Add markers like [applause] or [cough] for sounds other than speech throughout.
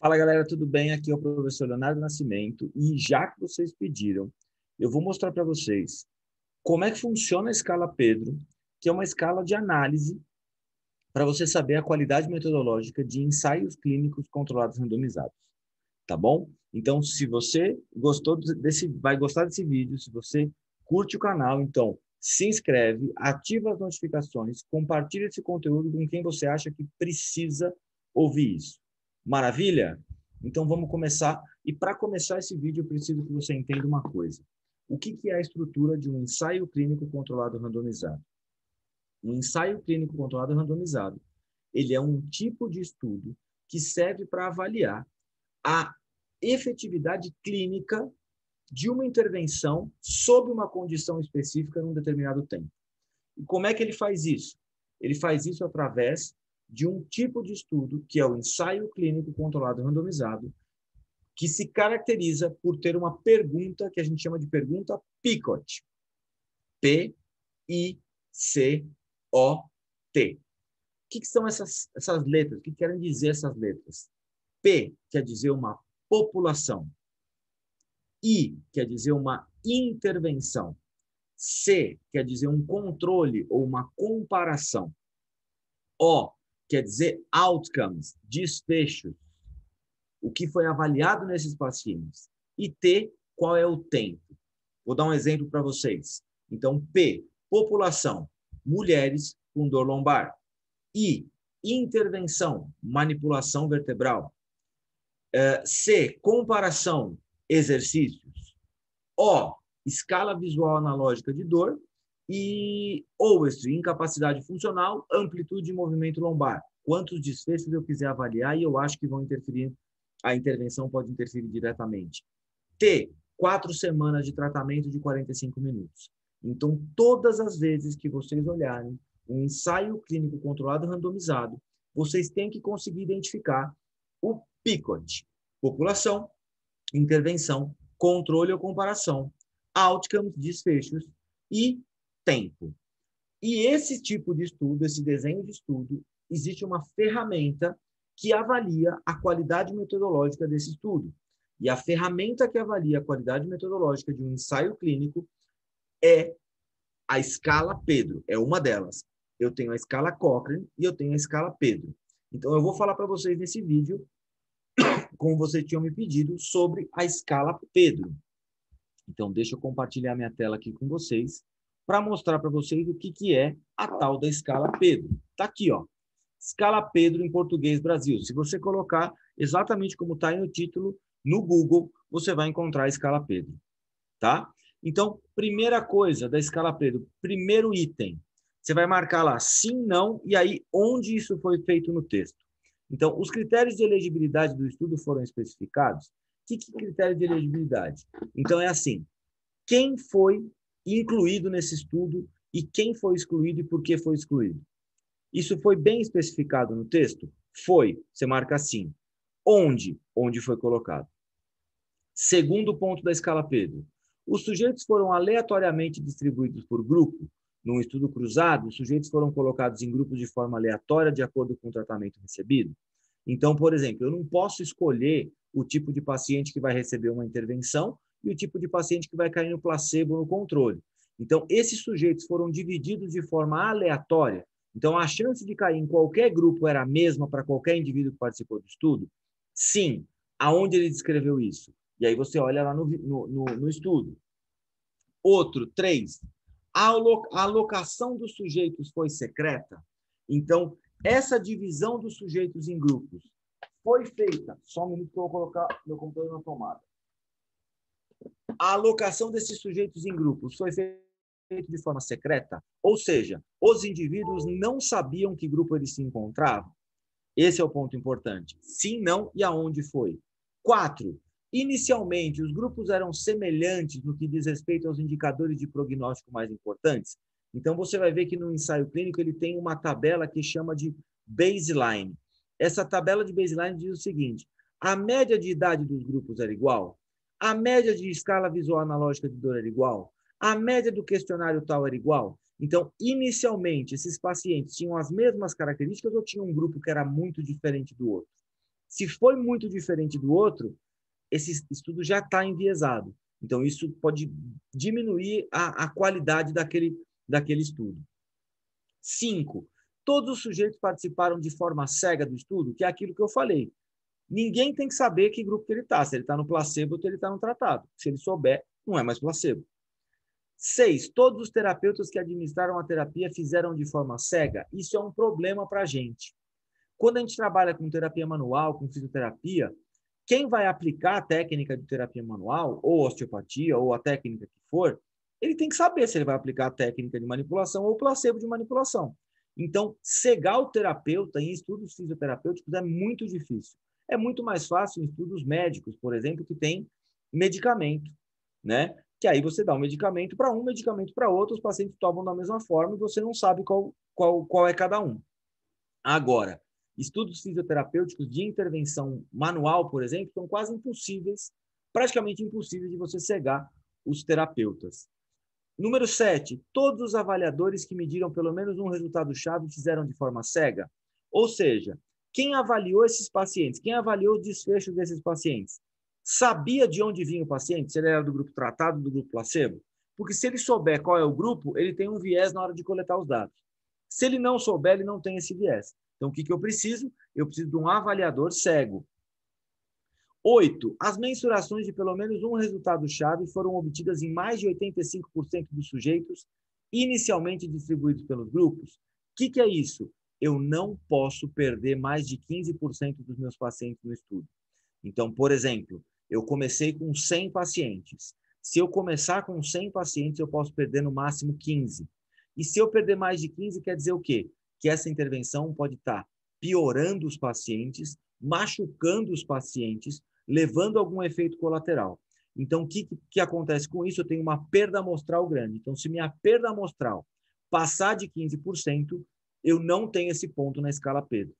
Fala galera, tudo bem? Aqui é o professor Leonardo Nascimento e já que vocês pediram, eu vou mostrar para vocês como é que funciona a escala Pedro, que é uma escala de análise para você saber a qualidade metodológica de ensaios clínicos controlados randomizados. Tá bom? Então, se você gostou desse, vai gostar desse vídeo, se você curte o canal, então se inscreve, ativa as notificações, compartilha esse conteúdo com quem você acha que precisa ouvir isso. Maravilha? Então vamos começar. E para começar esse vídeo, eu preciso que você entenda uma coisa. O que, que é a estrutura de um ensaio clínico controlado randomizado? Um ensaio clínico controlado randomizado, ele é um tipo de estudo que serve para avaliar a efetividade clínica de uma intervenção sob uma condição específica num determinado tempo. E como é que ele faz isso? Ele faz isso através de um tipo de estudo, que é o ensaio clínico controlado randomizado, que se caracteriza por ter uma pergunta que a gente chama de pergunta PICOT. P-I-C-O-T. O que, que são essas, essas letras? O que querem dizer essas letras? P quer dizer uma população. I quer dizer uma intervenção. C quer dizer um controle ou uma comparação. O quer dizer outcomes, desfechos, o que foi avaliado nesses pacientes. E T, qual é o tempo? Vou dar um exemplo para vocês. Então, P, população, mulheres com dor lombar. I, intervenção, manipulação vertebral. Uh, C, comparação, exercícios. O, escala visual analógica de dor e OWEST, incapacidade funcional, amplitude de movimento lombar. Quantos desfechos eu quiser avaliar e eu acho que vão interferir, a intervenção pode interferir diretamente. T, quatro semanas de tratamento de 45 minutos. Então, todas as vezes que vocês olharem um ensaio clínico controlado randomizado, vocês têm que conseguir identificar o PICOT, população, intervenção, controle ou comparação, outcomes, desfechos e tempo. E esse tipo de estudo, esse desenho de estudo, existe uma ferramenta que avalia a qualidade metodológica desse estudo. E a ferramenta que avalia a qualidade metodológica de um ensaio clínico é a escala Pedro, é uma delas. Eu tenho a escala Cochrane e eu tenho a escala Pedro. Então eu vou falar para vocês nesse vídeo, [coughs] como vocês tinham me pedido, sobre a escala Pedro. Então deixa eu compartilhar minha tela aqui com vocês para mostrar para vocês o que, que é a tal da escala Pedro. Está aqui, ó. Escala Pedro em português Brasil. Se você colocar exatamente como está aí no título, no Google, você vai encontrar a escala Pedro. Tá? Então, primeira coisa da escala Pedro, primeiro item, você vai marcar lá sim, não, e aí onde isso foi feito no texto. Então, os critérios de elegibilidade do estudo foram especificados. O que, que critério de elegibilidade? Então, é assim: quem foi incluído nesse estudo e quem foi excluído e por que foi excluído. Isso foi bem especificado no texto? Foi. Você marca assim. Onde? Onde foi colocado. Segundo ponto da escala Pedro. Os sujeitos foram aleatoriamente distribuídos por grupo. Num estudo cruzado, os sujeitos foram colocados em grupos de forma aleatória de acordo com o tratamento recebido. Então, por exemplo, eu não posso escolher o tipo de paciente que vai receber uma intervenção e o tipo de paciente que vai cair no placebo no controle. Então, esses sujeitos foram divididos de forma aleatória. Então, a chance de cair em qualquer grupo era a mesma para qualquer indivíduo que participou do estudo? Sim. Aonde ele descreveu isso? E aí você olha lá no, no, no, no estudo. Outro, três. A alocação dos sujeitos foi secreta? Então, essa divisão dos sujeitos em grupos foi feita. Só um minuto que eu vou colocar meu computador na tomada a alocação desses sujeitos em grupos foi feita de forma secreta, ou seja, os indivíduos não sabiam que grupo eles se encontravam. Esse é o ponto importante. Sim, não e aonde foi. Quatro. Inicialmente, os grupos eram semelhantes no que diz respeito aos indicadores de prognóstico mais importantes. Então, você vai ver que no ensaio clínico ele tem uma tabela que chama de baseline. Essa tabela de baseline diz o seguinte: a média de idade dos grupos era igual, a média de escala visual analógica de dor era igual? A média do questionário tal era igual? Então, inicialmente, esses pacientes tinham as mesmas características ou tinham um grupo que era muito diferente do outro? Se foi muito diferente do outro, esse estudo já está enviesado. Então, isso pode diminuir a, a qualidade daquele, daquele estudo. Cinco, todos os sujeitos participaram de forma cega do estudo, que é aquilo que eu falei. Ninguém tem que saber que grupo que ele está, se ele está no placebo ou se ele está no tratado. Se ele souber, não é mais placebo. Seis, todos os terapeutas que administraram a terapia fizeram de forma cega. Isso é um problema para a gente. Quando a gente trabalha com terapia manual, com fisioterapia, quem vai aplicar a técnica de terapia manual, ou osteopatia, ou a técnica que for, ele tem que saber se ele vai aplicar a técnica de manipulação ou o placebo de manipulação. Então, cegar o terapeuta em estudos fisioterapêuticos é muito difícil. É muito mais fácil em estudos médicos, por exemplo, que tem medicamento, né? que aí você dá um medicamento para um, medicamento para outro, os pacientes tomam da mesma forma e você não sabe qual, qual, qual é cada um. Agora, estudos fisioterapêuticos de intervenção manual, por exemplo, são quase impossíveis, praticamente impossíveis de você cegar os terapeutas. Número 7. Todos os avaliadores que mediram pelo menos um resultado-chave fizeram de forma cega. Ou seja, quem avaliou esses pacientes, quem avaliou o desfecho desses pacientes, sabia de onde vinha o paciente, se ele era do grupo tratado, do grupo placebo? Porque se ele souber qual é o grupo, ele tem um viés na hora de coletar os dados. Se ele não souber, ele não tem esse viés. Então, o que, que eu preciso? Eu preciso de um avaliador cego. Oito, as mensurações de pelo menos um resultado-chave foram obtidas em mais de 85% dos sujeitos inicialmente distribuídos pelos grupos. O que, que é isso? Eu não posso perder mais de 15% dos meus pacientes no estudo. Então, por exemplo, eu comecei com 100 pacientes. Se eu começar com 100 pacientes, eu posso perder no máximo 15. E se eu perder mais de 15, quer dizer o quê? Que essa intervenção pode estar piorando os pacientes, machucando os pacientes, levando algum efeito colateral. Então, o que, que acontece com isso? Eu tenho uma perda amostral grande. Então, se minha perda amostral passar de 15%, eu não tenho esse ponto na escala Pedro.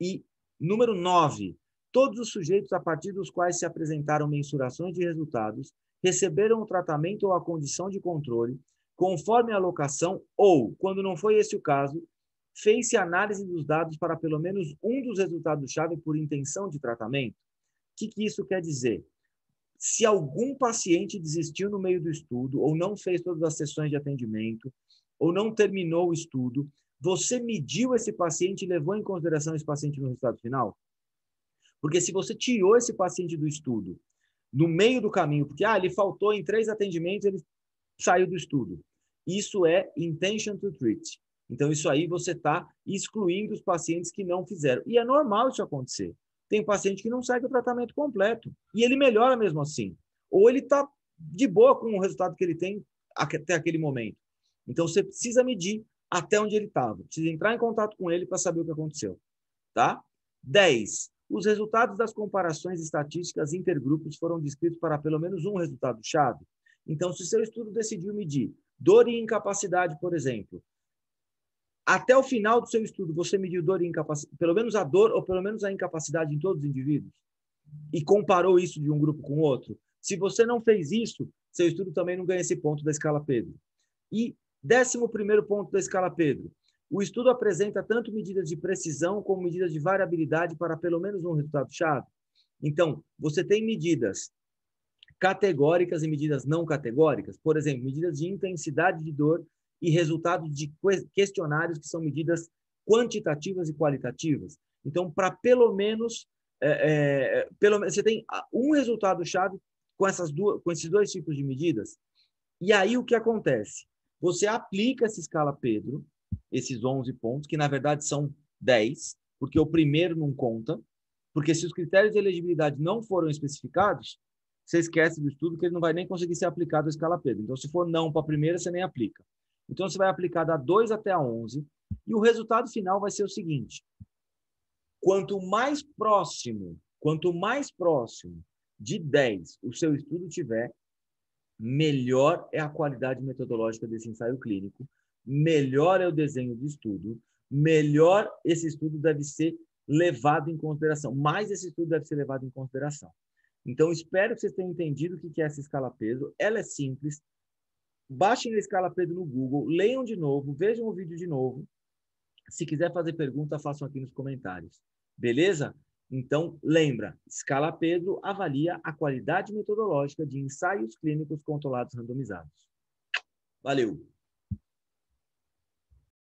E número 9, Todos os sujeitos a partir dos quais se apresentaram mensurações de resultados receberam o tratamento ou a condição de controle conforme a alocação ou, quando não foi esse o caso, fez-se análise dos dados para pelo menos um dos resultados-chave por intenção de tratamento. O que, que isso quer dizer? Se algum paciente desistiu no meio do estudo, ou não fez todas as sessões de atendimento, ou não terminou o estudo, você mediu esse paciente e levou em consideração esse paciente no resultado final? Porque se você tirou esse paciente do estudo no meio do caminho, porque ah, ele faltou em três atendimentos, ele saiu do estudo. Isso é intention to treat. Então, isso aí você está excluindo os pacientes que não fizeram. E é normal isso acontecer. Tem paciente que não segue o tratamento completo e ele melhora mesmo assim. Ou ele está de boa com o resultado que ele tem até aquele momento. Então, você precisa medir até onde ele estava. Precisa entrar em contato com ele para saber o que aconteceu. Tá? 10. Os resultados das comparações estatísticas intergrupos foram descritos para pelo menos um resultado-chave. Então, se seu estudo decidiu medir dor e incapacidade, por exemplo, até o final do seu estudo, você mediu dor e incapacidade, pelo menos a dor ou pelo menos a incapacidade em todos os indivíduos, e comparou isso de um grupo com outro. Se você não fez isso, seu estudo também não ganha esse ponto da escala Pedro. E décimo primeiro ponto da escala Pedro, o estudo apresenta tanto medidas de precisão como medidas de variabilidade para pelo menos um resultado-chave. Então, você tem medidas categóricas e medidas não categóricas. Por exemplo, medidas de intensidade de dor e resultados de questionários que são medidas quantitativas e qualitativas. Então, para pelo menos, é, é, pelo você tem um resultado-chave com essas duas, com esses dois tipos de medidas. E aí o que acontece? Você aplica essa escala Pedro esses 11 pontos, que na verdade são 10, porque o primeiro não conta, porque se os critérios de elegibilidade não foram especificados, você esquece do estudo que ele não vai nem conseguir ser aplicado à escala Pedro. Então, se for não para a primeira, você nem aplica. Então, você vai aplicar da 2 até a 11, e o resultado final vai ser o seguinte: quanto mais próximo, quanto mais próximo de 10 o seu estudo tiver, melhor é a qualidade metodológica desse ensaio clínico, melhor é o desenho do estudo, melhor esse estudo deve ser levado em consideração, mais esse estudo deve ser levado em consideração. Então, espero que vocês tenham entendido o que é essa escala peso. Ela é simples. Baixem a escala peso no Google, leiam de novo, vejam o vídeo de novo. Se quiser fazer pergunta, façam aqui nos comentários. Beleza? Então, lembra, escala Pedro avalia a qualidade metodológica de ensaios clínicos controlados randomizados. Valeu!